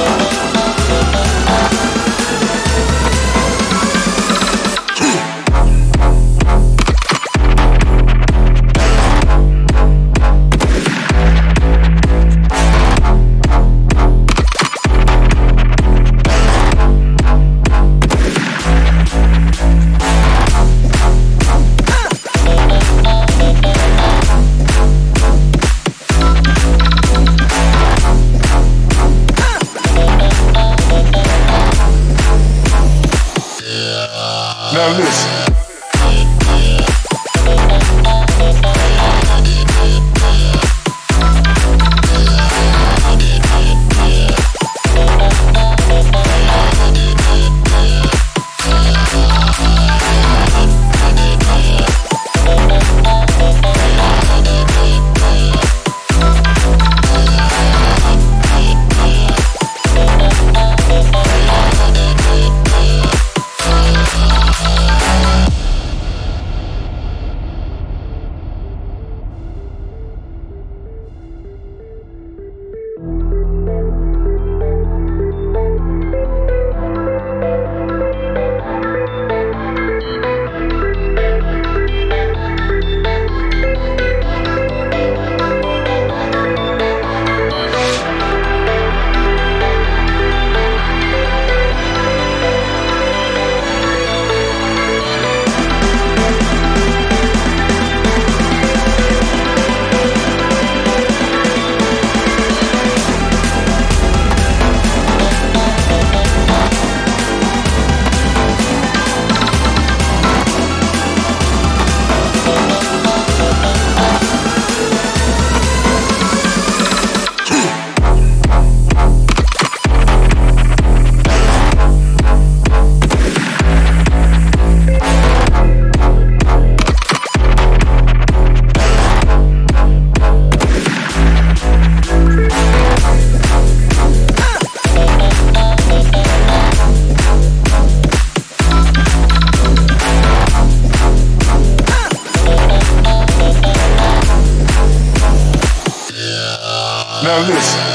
Oh, Now listen. Now listen.